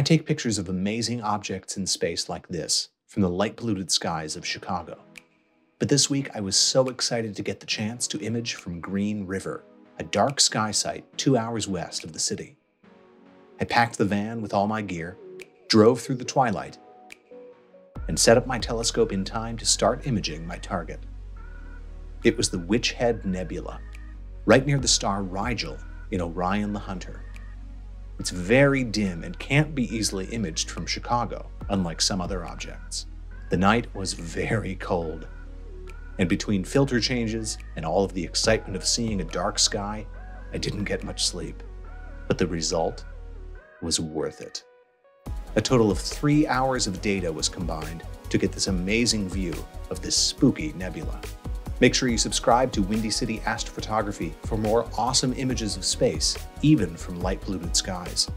I take pictures of amazing objects in space like this from the light polluted skies of Chicago. But this week I was so excited to get the chance to image from Green River, a dark sky site two hours west of the city. I packed the van with all my gear, drove through the twilight, and set up my telescope in time to start imaging my target. It was the Witch Head Nebula, right near the star Rigel in Orion the Hunter. It's very dim and can't be easily imaged from Chicago, unlike some other objects. The night was very cold, and between filter changes and all of the excitement of seeing a dark sky, I didn't get much sleep. But the result was worth it. A total of three hours of data was combined to get this amazing view of this spooky nebula. Make sure you subscribe to Windy City Astrophotography for more awesome images of space, even from light polluted skies.